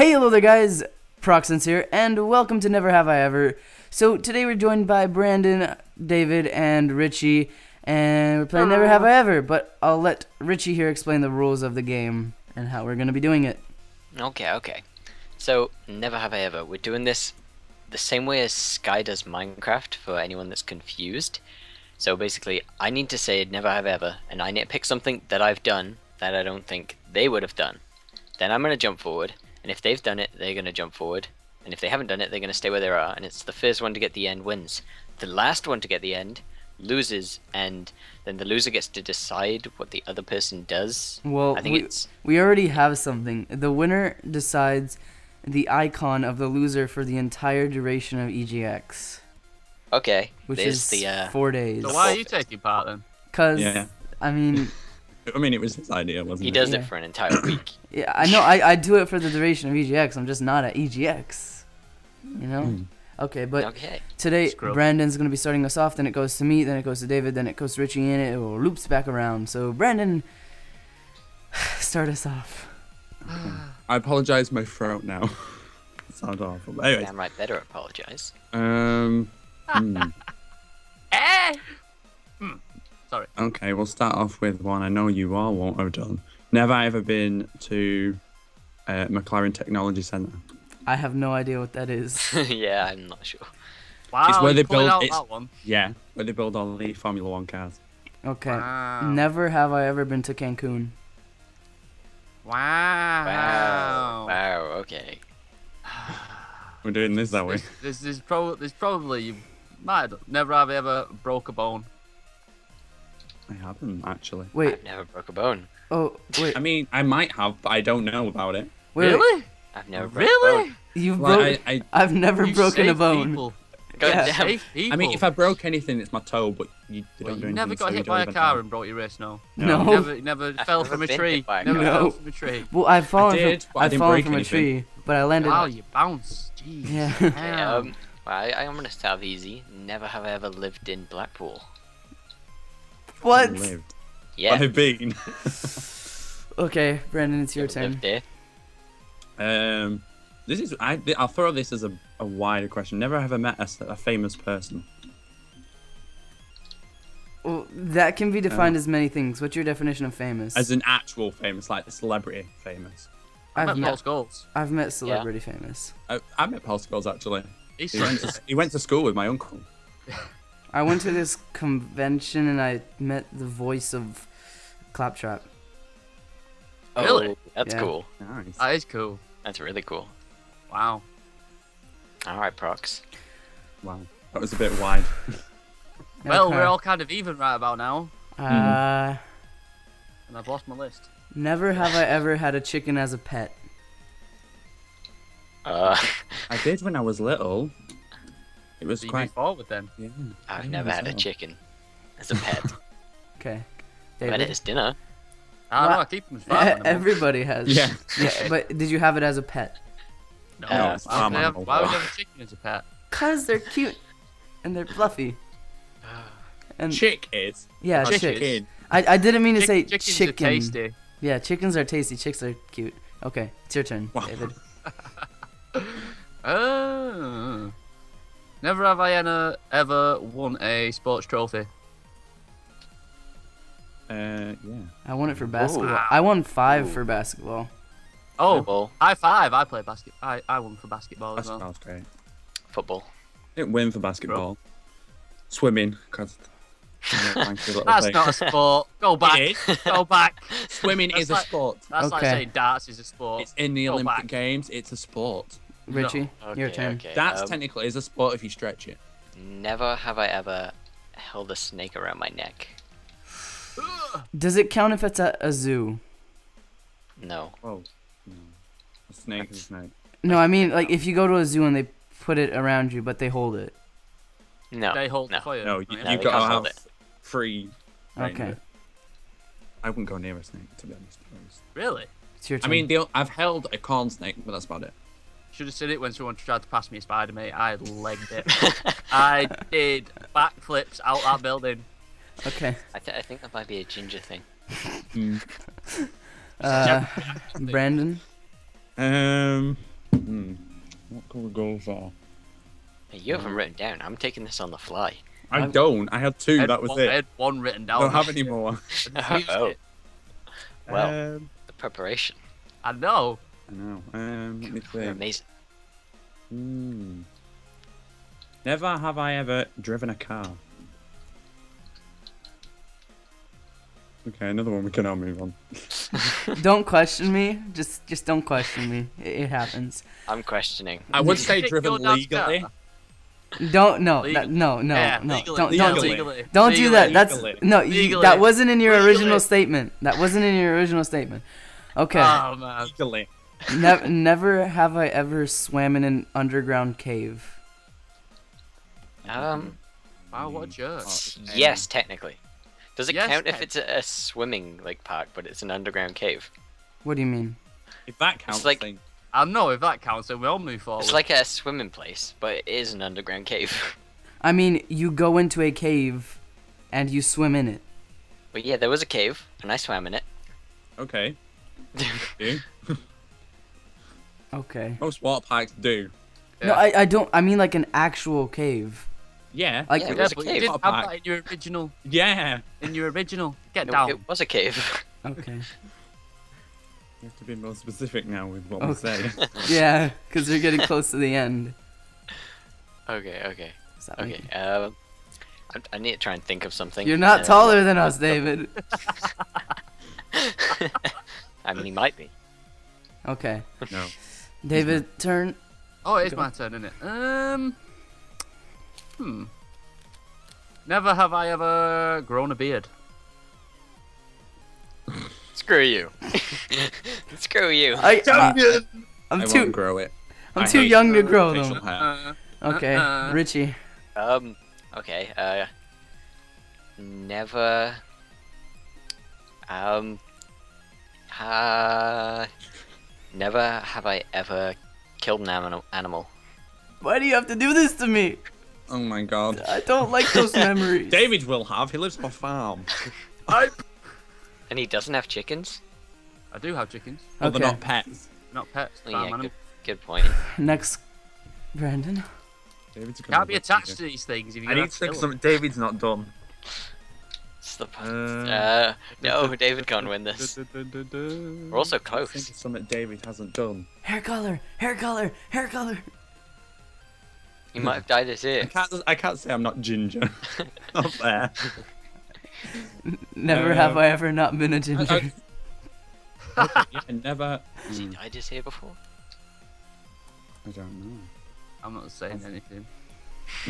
Hey, hello there, guys. Proxence here, and welcome to Never Have I Ever. So today we're joined by Brandon, David, and Richie, and we're playing Never Have I Ever. But I'll let Richie here explain the rules of the game and how we're gonna be doing it. Okay, okay. So, never have I ever. We're doing this the same way as Sky does Minecraft for anyone that's confused. So basically, I need to say never have I ever, and I need to pick something that I've done that I don't think they would have done. Then I'm going to jump forward, and if they've done it, they're going to jump forward. And if they haven't done it, they're going to stay where they are, and it's the first one to get the end wins. The last one to get the end loses, and then the loser gets to decide what the other person does. Well, I think we, it's we already have something. The winner decides the icon of the loser for the entire duration of EGX, okay. which There's is the uh, four days. So why are you taking part then? Cause Yeah. I mean, I mean, it was his idea, wasn't he it? He does Yeah. it for an entire week. yeah, I know I, I do it for the duration of EGX. I'm just not at EGX. You know. Mm. Okay, but okay. today Scrub. Brandon's gonna be starting us off. Then it goes to me. Then it goes to David. Then it goes to Richie, and it loops back around. So Brandon, start us off. I apologize, my throat now. Sounds awful. But anyways, Damn right, better apologize. um, hmm. Eh! Sorry. okay, we'll start off with one I know you all won't have done. Never I ever been to uh, McLaren Technology Centre. I have no idea what that is. yeah, I'm not sure. Wow, where you they build- out it's- that one. Yeah, where they build all the Formula One cars. Okay. Wow. Never have I ever been to Cancun. Wow. Wow. Wow, okay. We're doing this that way. There's, there's, there's, prob- there's probably you might have never have I ever broke a bone. I haven't actually. Wait. I've never broke a bone. Oh, wait. I mean, I might have, but I don't know about it. Wait. wait. really? I've never broke a Really? bone. You've Like, broke. I, I, I've never You broken a save bone. People. God Yeah. damn. Save people. I mean, if I broke anything, it's my toe, but you, they Well, don't do you anything. never so got you hit don't by a even car know. and broke your wrist, no. No. You never, you never fell never from a been tree. hit by a Never car. fell No. from a tree. Well, I've fallen did, from. but I I've didn't fallen break from a anything. tree, but I landed. Wow, you bounce. Jeez. Yeah. Okay, Damn. um, well, I, I'm gonna start easy. Never have I ever lived in Blackpool. What? Lived. Yeah, I've been. Okay, Brandon, it's your never turn. there. Um, this is I. I'll throw this as a, a wider question. Never have I met a, a famous person. Well, that can be defined as many things. What's your definition of famous? As an actual famous, like a celebrity famous. I I've met met, Paul Scholes. I've met celebrity famous. I, I met Paul Scholes actually. He went, to, he went to school with my uncle. I went to this convention and I met the voice of Claptrap. Really? Oh, that's Yeah. cool. Nice. That is cool. That's really cool. Wow. All right, Prox. wow, that was a bit wide. Well, Okay. we're all kind of even right about now, Uh, and I've lost my list. never have I ever had a chicken as a pet. Uh, I did when I was little. It was So you quite. move forward then. Yeah. I've never had a chicken as a pet. Okay. I've had it as dinner. Ah, I don't know, I keep them as farm animals. Everybody has. Yeah. Yeah, but did you have it as a pet? No, No, it's why, would farm have, why would you have a chicken as a pet? Cause they're cute, and they're fluffy. And Chick is. yeah, Chicken. chick. Chicken. I, I didn't mean to Chick- say chickens chicken. are tasty. Yeah, chickens are tasty. Chicks are cute. Okay, it's your turn, Wow. David. Oh. Never have I ever, ever won a sports trophy. Uh, yeah. I won it for basketball. Wow. I won five Ooh. for basketball. Oh, Football. high five! I play basket. I, I won for basketball as well. Basketball's great. Football. Didn't win for basketball. Swimming, because. That's not a sport. Go back. Go back. Swimming That's is a like- sport. That's like Okay. saying darts is a sport. It's in the Go Olympic back. Games. It's a sport. Richie, your Okay, turn. okay. That's um, technically is a sport if you stretch it. Never have I ever held a snake around my neck. Does it count if it's at a zoo? No. Oh. No. A snake is a snake. No, I mean like if you go to a zoo and they put it around you, but they hold it. No. they hold no. the fire. No, you. No, you got to hold have it. free. Okay. I wouldn't go near a snake, to be honest. Really? it's your turn. I mean, the, I've held a corn snake, but that's about it. Should have seen it when someone tried to pass me a spider, mate. I legged it. I did backflips out that building. okay. I, th- I think that might be a ginger thing. Uh, Brandon. Um, Hmm. What could we go for? Hey, you haven't written down. I'm taking this on the fly. I I'm- don't. I had two. I had That was one, I had one written down. I down. don't have any more. I just used Oh. Well, Um, the preparation. I know. I know. Um, let me You're think. amazing. Hmm. Never have I ever driven a car. Okay, another one we can now move on. Don't question me. Just just don't question me. It, it happens. I'm questioning. I would say driven legally. Don't no Legal- that, no no yeah, no legally, don't legally. don't legally. don't do that. That's Legally. no you, Legally. that wasn't in your original statement. That wasn't in your original statement. Okay. Oh man. Legally. Never, never have I ever swam in an underground cave. Um, Wow, what a jerk. Oh, yes, technically. Does it Yes, count if tech- it's a, a swimming like park, but it's an underground cave? What do you mean? If that counts, like- then I know if that counts, then we all move forward. It's like a swimming place, but it is an underground cave. I mean, you go into a cave and you swim in it. but yeah, there was a cave, and I swam in it. okay. Do. Okay. Most water parks do. No, I, I don't. I mean like an actual cave. Yeah. Like Yeah, yeah, it was a cave. you didn't have that in your original. Yeah. In your original, get No, down. it was a cave. okay. You have to be more specific now with what Okay. we say. Yeah, because we're getting close to the end. okay, okay, Does that okay. make- Um, I, I need to try and think of something. You're not Uh, taller than us, David. I mean, he might be. Okay. no. David, turn. Oh, it is Go. my turn, isn't it? Um. Hmm. Never have I ever grown a beard. Screw you. Screw you. I, I, I'm I too. won't grow it. I'm I too young to grow facial them. Uh, Okay, Uh-uh. Richie. Um. Okay. Uh. Never. Um. Uh. Never have I ever killed an animal. Animal. Why do you have to do this to me? Oh my god. I don't like those memories. David will have. He lives on a farm. And he doesn't have chickens. I do have chickens, Well, they're not pets. not pets. Oh, farm yeah, good, animals. good point. Next, Brandon. David's Can't be attached to these things if you I need to think something. David's not done. It's the Uh, uh, no, David can't win this. We're also close. Think close. of something David hasn't done. Hair color, hair color, hair color. He might have dyed his I hair. can't. I can't say I'm not ginger. not there. Never Uh, have I ever not been a ginger. I, okay, yeah, never. Has he dyed his hair before? I don't know. I'm not saying anything.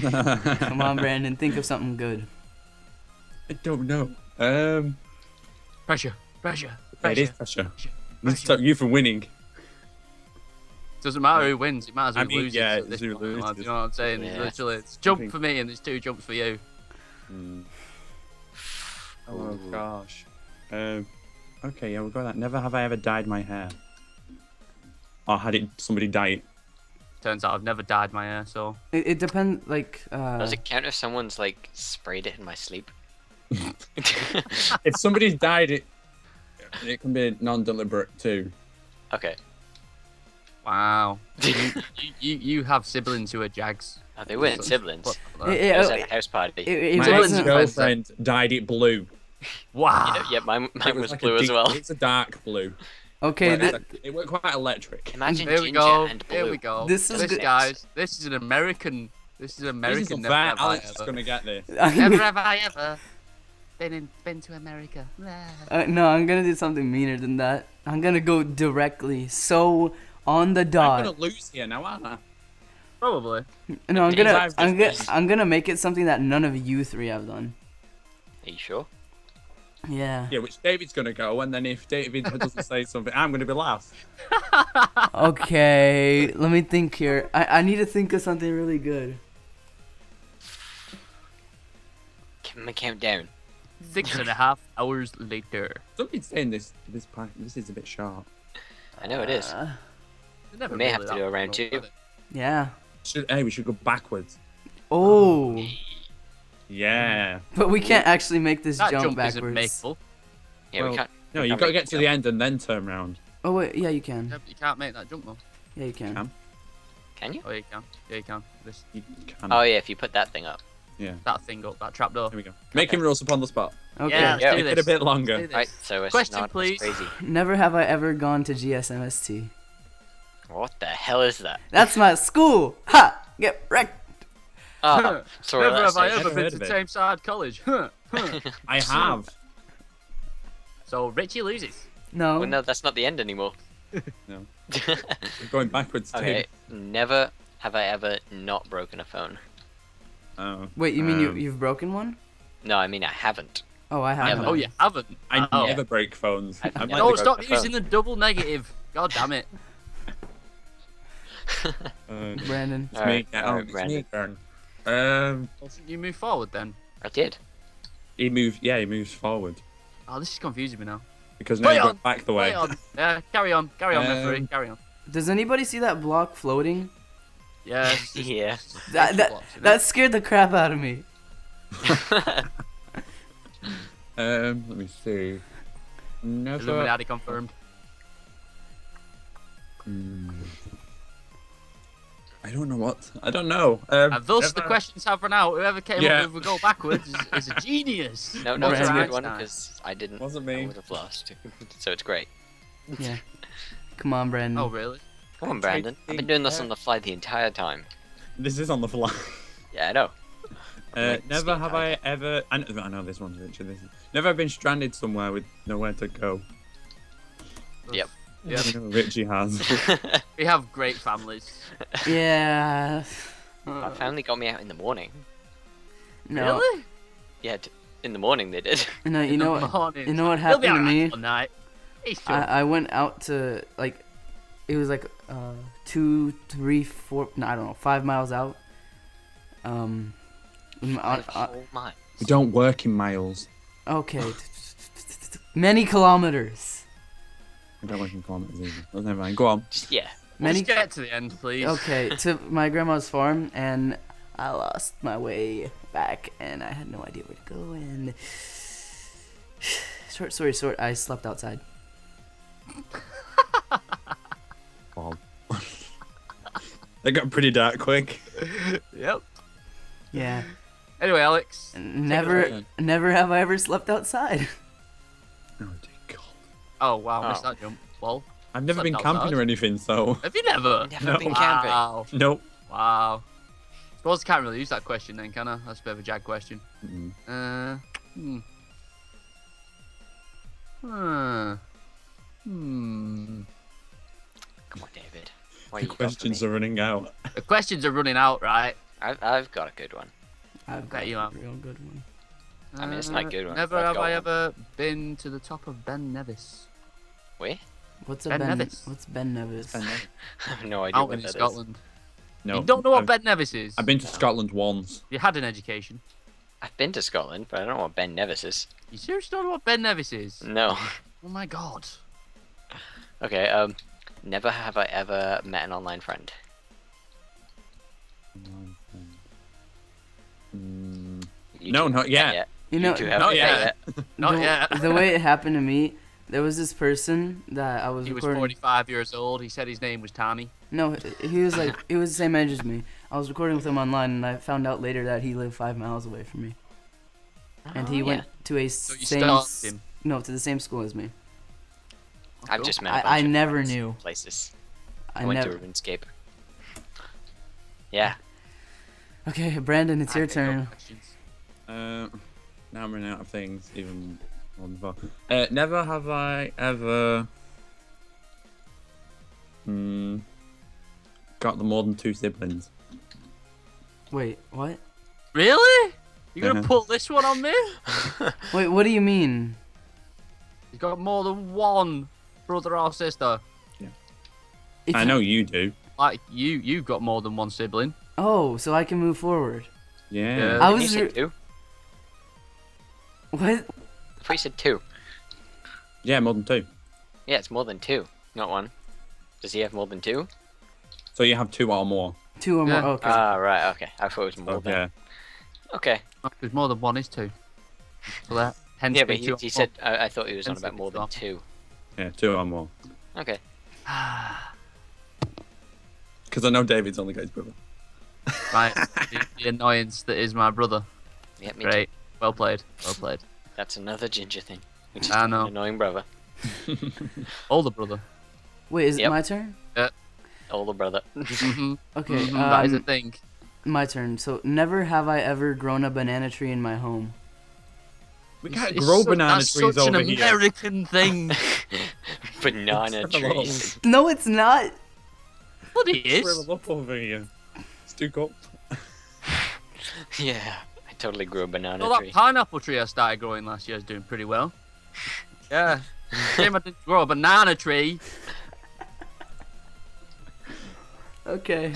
Come on, Brandon, think of something good. I don't know. Um, Pressure, pressure, yeah, it is pressure. pressure. This is stop you from winning. Doesn't matter who wins, it matters who I mean, loses. yeah, it's this who point, lads. You know what I'm saying? It's literally, it's jump think- for me and there's two jumps for you. Hmm. Oh Ooh. gosh. Um. Okay, yeah, we'll go with that. Never have I ever dyed my hair. Or had it somebody dye it. Turns out I've never dyed my hair, so It, it depends, like, uh, Does it count if someone's like sprayed it in my sleep? if somebody's died, it, it can be non-deliberate too. okay. wow. you, you you have siblings who are jags. Oh, they weren't siblings. What- It- It was it- at a house party. it, it my siblings wasn't. ex-girlfriend dyed it blue. Wow. Yeah, yeah, mine, mine was like a blue as deep- well. It's a dark blue. Okay, But th- it went quite electric. Imagine Here we ginger go. and Here blue. we go. This is this guys. This is an American. This is This is American. not never fair. I Alex is gonna get this. Never have I ever been in, been to America. uh, no, I'm gonna do something meaner than that. I'm gonna go directly, so on the dot. I'm gonna lose here now, aren't I? Probably. No, I'm gonna, I've I'm gonna, I'm gonna make it something that none of you three have done. Are you sure? Yeah. Yeah, which David's gonna go, and then if David doesn't say something, I'm gonna be last. Okay, let me think here. I, I need to think of something really good. Can we count down? Six and a half hours later. Somebody's saying this. This part, this is a bit sharp. I know it is. Uh, We may have to do that a round two. yeah. Should hey, we should go backwards. Oh, Yeah. but we can't actually make this That jump, jump isn't backwards. Yeah, Well, we can't. No, you can't got to get to it the end and then turn round. Oh wait, yeah, you can. Yeah, you can't make that jump though. Yeah, you can. Can. Can you? Oh, you can. Yeah, you can. This You can. Oh yeah, if you put that thing up. Yeah. that thing up, that trapdoor. Here we go. Making rules upon the spot. Okay. Yeah, let's Yeah. do Make this. it a bit longer. Right. So it's Question, not as please. crazy. Never have I ever gone to GSMST. What the hell is that? That's my school. Ha! Get wrecked. Oh, sorry. Never have I ever Never been to of it. Tameside College. Huh, huh. I have. so Richie loses. No. Well, no, that's not the end anymore. No. I'm going backwards okay. Never have I ever not broken a phone. Too. Oh. Wait, you mean you, Um, you've broken one? No, I mean I haven't. Oh, I haven't. Oh, you haven't. I oh. never break phones. I- I'm Yeah, No, stop broke the using the double negative. God damn it. uh, Brandon. it's All me right, again. all Oh, right, it's Brandon. me again. Um, Well, you move forward then? I did. he moves. Yeah, he moves forward Oh, this is confusing me now. because now Play he's going back the Play way. on. Yeah, carry on. Carry on, Um, referee. Carry on. Does anybody see that block floating? Yeah. it's Yeah. That that, blocks, that scared the crap out of me. Um, let me see. it? Never. Illuminati confirmed. Hmm. I don't know what. I don't know. Um, And thus the questions have run out. Whoever came Yeah. up with we go backwards is, is a genius. No, no, it's a good one because I didn't. Wasn't I me. would have lost. so it's great. Yeah. Come on, Brandon. Oh, really? Come on, Brandon. I've been doing this on the fly the entire time. This is on the fly. Yeah, I know. Uh, never speak have I ever. I know, I know this one's Richard. This is, never been stranded somewhere with nowhere to go. Yep. Yeah. I know Richie has. We have great families. Yeah. My family got me out in the morning. no. Really? Yeah, t- in the morning they did. No, you In know the what? morning. You know what He'll be happened to me? All night. I, I went out to like, it was like uh two, three, four. No, I don't know, five miles out. Um, on, Five on, whole miles. we don't work in miles. okay, many kilometers. I don't work in kilometers either. Well, never mind. Go on. Yeah. Many. Let's get to the end, please. Okay, to my grandma's farm, and I lost my way back, and I had no idea where to go. And short story short, I slept outside. That got pretty dark quick. Yep. Yeah, Anyway, Alex. never, never have I ever slept outside. Oh dear God. Oh wow, missed Oh. that jump. Well, I've never been camping outside? or anything, so have you never? Never No. been camping. Wow. nope. Wow. Suppose I can't really use that question then, can I? That's a bit of a jag question. Mm. Uh, hmm. Huh. Hmm. Come on, David. Why The questions are running out. The questions are running out, right? I've, I've got a good one. I've Bet got you a have. real good one. I mean, it's not a good one, Never I've I one. ever been to the top of Ben Nevis. Wait, What's a Ben Ben? Nevis. What's Ben Nevis? I have no idea Out what in that is. Scotland. No. You don't know what I've, Ben Nevis is? I've been to Scotland once. You had an education. I've been to Scotland, but I don't know what Ben Nevis is. You seriously don't know what Ben Nevis is? No. Oh my god. Okay. Um, never have I ever met an online friend. Mm, No, two not haven't yet. met You know, two haven't Not met yet. Not the, yet. the way it happened to me, there was this person that I was He was 45 years old. He said his name was Tommy. No, he was like he was the same age as me. I was recording with him online, and I found out later that he lived five miles away from me, and he Oh, went yeah. to a So same stalked him. no to the same school as me. I've just met. a I, bunch I of never friends knew. places. I I, went never. to RuneScape. Yeah. Okay, Brandon, it's your I have no turn. questions. Uh, now I'm running out of things. Even more before. Uh, never have I ever. Hmm. Got the more than two siblings. Wait, what? Really? You're gonna Uh-huh. pull this one on me? Wait, what do you mean? He's got more than one brother or sister. If I know you do. Like you, you've got more than one sibling. Oh, so I can move forward. Yeah. Yeah. I You was. said re- two. What? I thought you said two. Yeah, more than two. Yeah, it's more than two, not one. Does he have more than two? So you have two or more. Two or Yeah. more? Okay. Ah, right. Okay. I thought it was more So, than. yeah. Okay. Because more than one is two. So that hence Yeah, but he, he said. I, I thought he was on about more than two. Yeah, two or more. Okay. Because I know David's only got his brother. Right, the, the annoyance that is my brother. Yeah, me Great, well played, well played. That's another ginger thing. Which is I know. annoying brother. Older brother. Wait, is it my turn? Yeah. Older brother. hmm Okay, that is a um, thing. my turn. So, never have I ever grown a banana tree in my home. We can't It's grow su- banana that's trees such over an here. American thing. Banana Let's have a look. trees. No, it's not. what it is? Shrivel up over here. Stuck up. Yeah, I totally grew a banana Well, that tree. pineapple tree I started growing last year is doing pretty well. Yeah. Shame I didn't grow a banana tree. Okay.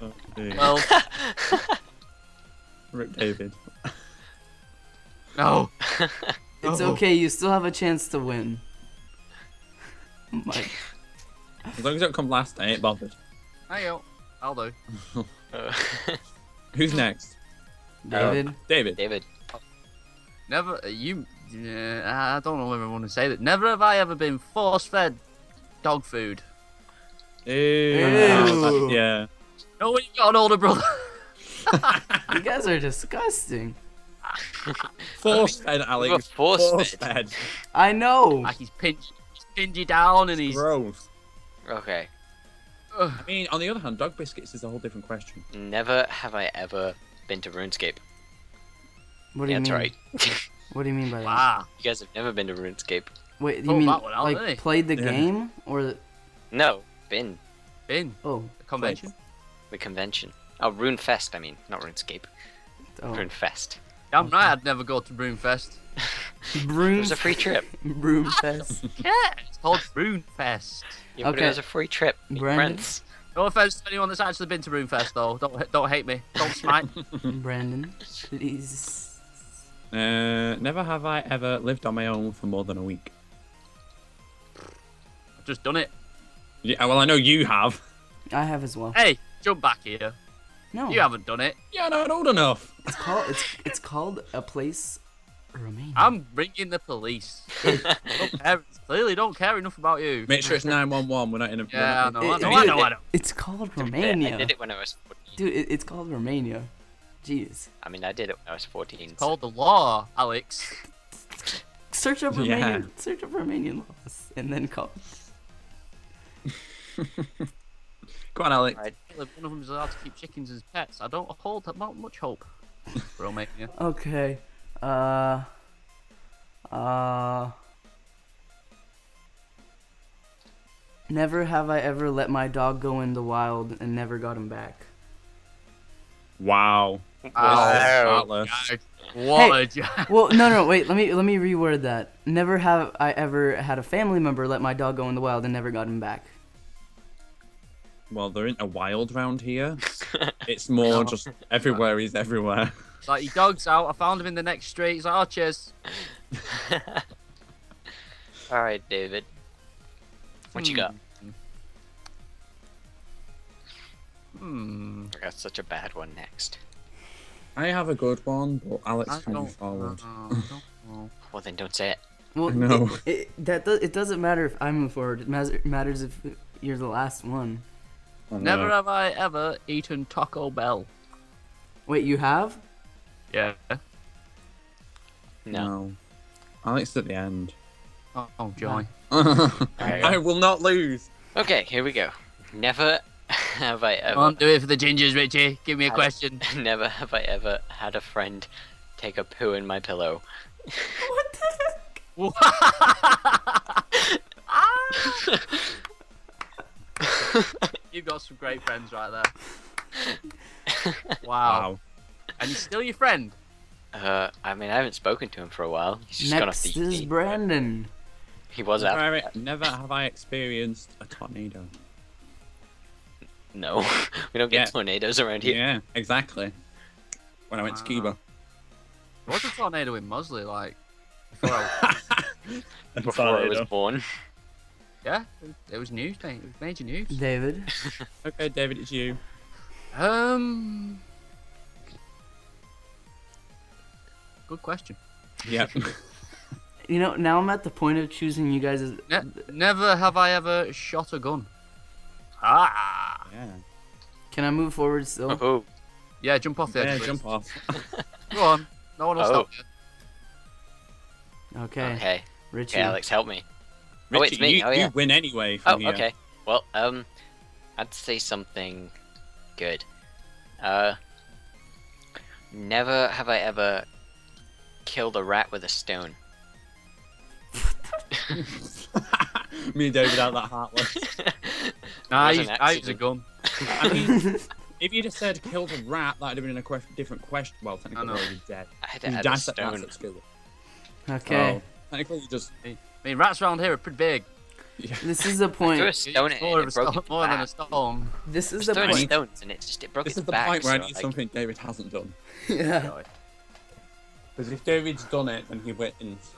Oh. Well, Rip David. no. it's Oh. okay. You still have a chance to win. My- As long as it don't come last, I ain't bothered. Hey, yo. I'll do. Uh, Who's next? David. David. David. Never, uh, you, yeah, I don't know whether I want to say that. Never have I ever been force fed dog food. Ew. Ew. Yeah. No, when you got an older brother. You guys are disgusting. Force fed, Alex. force Force fed. fed. I know. like he's pinned, he's pinned you down and he's. Gross. Okay. Ugh. I mean, on the other hand, dog biscuits is a whole different question. Never have I ever been to RuneScape. What do you That's mean? right. What do you mean by that? Wow. you guys have never been to RuneScape. Wait, you Oh, mean that one out, like didn't played the Yeah. game or the, No, been Been. oh The convention. the convention. Oh, RuneFest. I mean, not RuneScape. oh RuneFest. Damn right I'd never go to Broomfest. It was a free trip. broom fest. Yeah, it's called Broomfest. Yeah, Okay. it was a free trip. Meet Brandon? friends. No offense to anyone that's actually been to Broomfest though. Don't don't hate me. Don't smite. Brandon, please. Uh, never have I ever lived on my own for more than a week. I've just done it. Yeah, well, I know you have. I have as well. Hey, jump back here. No, You haven't done it. Yeah, not old enough. it's called it's it's called a place, Romania. I'm bringing the police. don't care, clearly don't care enough about you. Make sure it's 911. We're not in a. we're Yeah, I know, in- I know, it- I know, I know. It's called To be fair, Romania. I did it when I was 14. Dude, it, it's called Romania. Jeez. I mean, I did it when I was 14. so- Called the law, Alex. Search up Yeah. Search up Romanian laws and then call. Go on, Alex. Right. One of them is allowed to keep chickens as pets. I don't hold that not much hope. for Romania. Okay. Uh. Uh. Never have I ever let my dog go in the wild and never got him back. Wow. Wow. Heartless. What Hey. Well, no, no, wait. Let me let me reword that. Never have I ever had a family member let my dog go in the wild and never got him back. Well, there isn't a wild round here. It's more just everywhere. He's everywhere. It's like, he dog's out. I found him in the next street. He's like, oh, cheers. All right, David. What you got? Hmm. I got such a bad one next. I have a good one, but Alex I can don't move forward. know, I don't. Well, then don't say it. Well, No. It, it, that do, it doesn't matter if I move forward. It matters if you're the last one. Oh, no. Never have I ever eaten Taco Bell. Wait, you have? Yeah. No. Alex at the end. Oh, oh joy. I will not lose. Okay, here we go. Never have I Come ever. on, do it for the gingers, Richie. Give me a I- question. Never have I ever had a friend take a poo in my pillow. What the heck? You've got some great friends right there. Wow. Wow. And he's still your friend. Uh, I mean, I haven't spoken to him for a while. He's just gone off Next the is Brandon. He was Never, out. have never have I experienced a tornado. No, we don't get Yeah. tornadoes around here. Yeah, exactly. When I went to Cuba. There was a tornado in Mosley, like, before I, Before I was born. yeah, it- it was news, mate. It was major news. David. Okay, David, it's you. Um, good question. Yeah. You know, now I'm at the point of choosing you guys as. Ne- never have I ever shot a gun. Ah, yeah. Can I move forward still? Oh, Yeah, jump off the Yeah, edge. please. jump off. Go on. No one will Oh. stop you. Okay. okay. Richie. Okay, Alex, help me. Oh, it's me. You, Oh, yeah. you win anyway Oh, here. okay. Well, um, I'd say something good. Uh, never have I ever killed a rat with a stone. Me and David out that heartless. Nah, I was use, an I use a gun. I mean, if you just said killed a rat, that'd have been a que- different question. Well, technically, know. they're dead. I had to You add a stone. at school. okay. Oh, technically, you just. I mean, rats around here are pretty big. This is the Threw a point. stone It's at it more, and it a stone, more than a stone. This is Just the point. stones and it just it broke This its is the back. point where I need like, something David hasn't done. yeah. Because if David's done it, then he wins.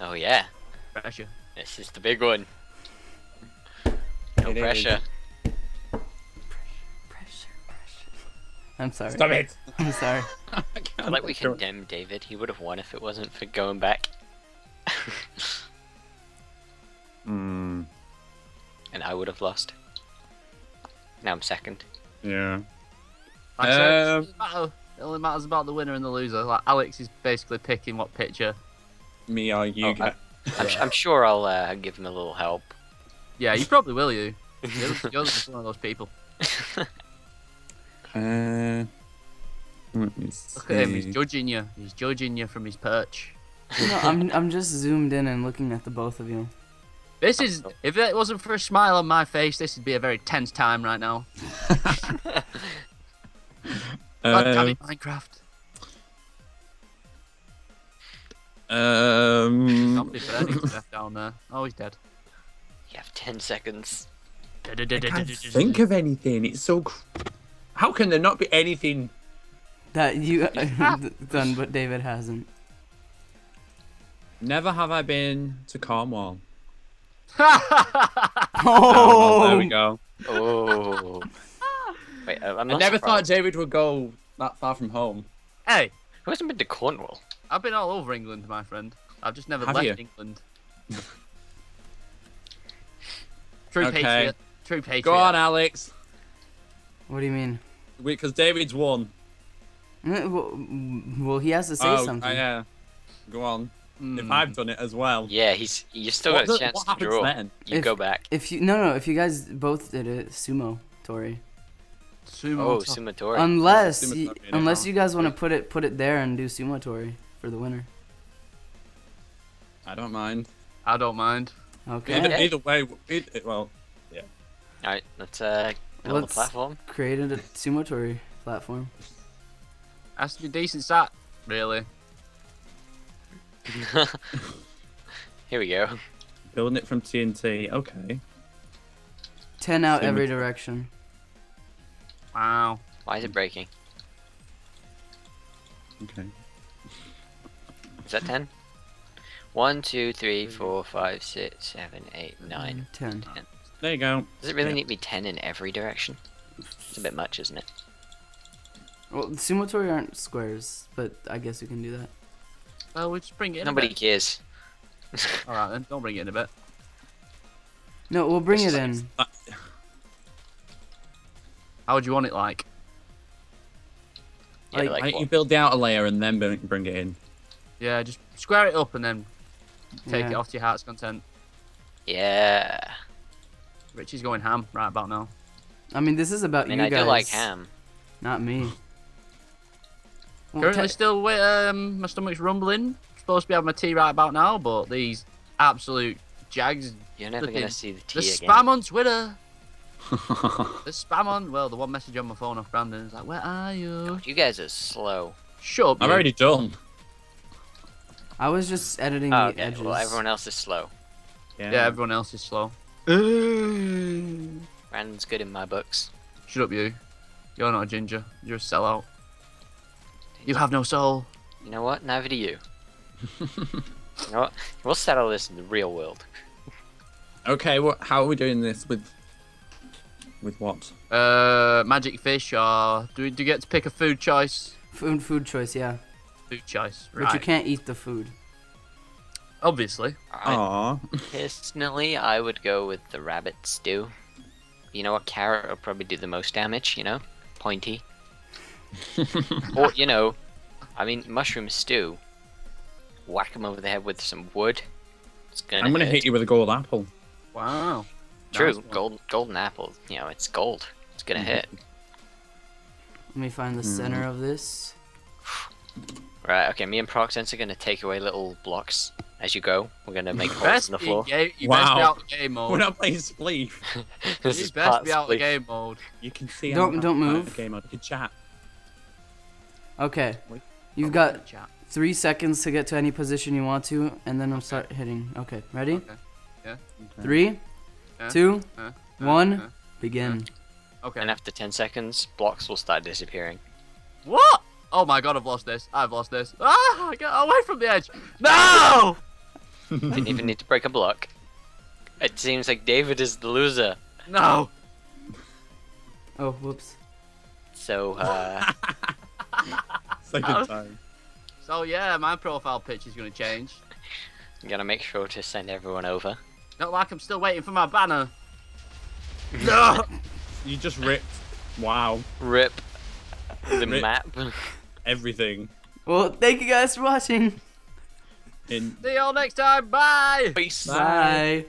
Oh yeah, Pressure. this is the big one. No It is. pressure. Pressure, pressure. I'm sorry. Stop it! I'm sorry. I I feel like we do it. condemned David. He would have won if it wasn't for going back. Hmm. and I would have lost. Now I'm second. Yeah. Like I Um, doesn't matter. It only matters about the winner and the loser. Like Alex is basically picking what picture. Me or you Oh, get. I'm, I'm sure I'll uh, give him a little help. Yeah, you probably will. You. You're, you're just one of those people. Uh, let me Look at him. He's judging you. He's judging you from his perch. No, I'm I'm just zoomed in and looking at the both of you. This is. If it wasn't for a smile on my face, this would be a very tense time right now. God damn it, Minecraft. um, Not be burning to death down there. Oh, he's dead. You have 10 seconds. I can't think of anything. It's so. Cr- How can there not be anything? That you done, but David hasn't. Never have I been to Cornwall. Oh, there we go. Oh. Wait, uh, I'm I not never thought. David would go that far from home. hey, Who hasn't been to Cornwall? I've been all over England, my friend. I've just never Have left you? England. True Okay. patriot. True patriot. Go on, Alex. what do you mean? Because David's won. Uh, Well, well, he has to say oh, something. uh, yeah. Go on. Hmm. If I've done it as well. Yeah, he's. You still what, got a the- chance what to happens draw. then? You If- go back. If you no no, if you guys both did it, sumo Tori. Sumo Oh, top- Sumatori. Unless Sumo y- Tori, no. unless you guys want to put it put it there and do sumo Tori for the winner. I don't mind. I don't mind. Okay. Either, either way, either, well, yeah. Alright, let's uh, build Let's- the platform. Created a sumo Tori platform. Has to be decent stat, really. Here we go. building it from TNT. Okay. Ten out Sumo every direction. Wow. Why is it breaking? Okay. Is that 10? 1, 2, 3, 4, 5, 6, 7, 8, 9. Ten. There you go. Does it really Yeah. need to be 10 in every direction? It's a bit much, isn't it? Well, sumo Tori aren't squares, but I guess we can do that. Well, we just bring it in Nobody a bit. cares. Alright then, don't bring it in a bit. No, we'll bring it it is- in. How would you want it like? Yeah, Like- like, Why you build the outer layer and then bring, bring it in? Yeah, just square it up and then take Yeah. it off to your heart's content. Yeah. Richie's going ham right about now. I mean, this is about I mean, you I guys, do like ham. not me. Well, Currently still wait, um, my stomach's rumbling. Supposed to be having my tea right about now, but these absolute jags. You're never Flipping- gonna see the The tea again. spam on Twitter. The spam on. Well, the one message on my phone off Brandon is like, "Where are you?" You guys are slow. Shut up. I've you. already done. I was just editing Oh, the okay. edges. Well, everyone else is slow. Yeah, yeah everyone else is slow. Brandon's good in my books. Shut up, you. You're not a ginger. You're a sellout. You have no soul. You know what? Neither do you. you know what? We'll settle this in the real world. Okay, what? How are we doing this with? With what? Uh, magic fish, or do, we do you get to pick a food choice? Food, food choice, yeah. Food choice, But you can't eat the food. Obviously. I, personally, I would go with the rabbit stew. you know what? Carrot will probably do the most damage. You know, pointy. or you know, I mean, mushroom stew. Whack him over the head with some wood. It's gonna. I'm gonna hurt. hit you with a gold apple. Wow. True, Nice gold, golden apple. You know, it's gold. It's gonna mm-hmm. hit. Let me find the center mm-hmm. of this. Right. Okay. Me and Proxence are gonna take away little blocks as you go. We're gonna make holes Best in the be floor. ga- you best be out the game mode. We're not playing Spleef. this You is best be out the game mode. You can see. Don't- I'm don't move. Game mode. You can chat. Okay. Wait. You've Oh, got chat. three seconds to get to any position you want to, and then I'll start hitting. Okay, ready? Okay. Okay. Three, two, uh, uh, one, begin. Okay. And after 10 seconds, blocks will start disappearing. What? Oh my god, I've lost this. I've lost this. Ah, get away from the edge. No! Didn't even need to break a block. It seems like David is the loser. No. Oh, whoops. So, uh, Second time. So yeah, my profile pitch is gonna change. I'm gonna make sure to send everyone over. Not like I'm still waiting for my banner. No. You just ripped. Wow. Rip the Rip. map. Everything. Well, thank you guys for watching. In See y'all next time. Bye. Peace. Bye.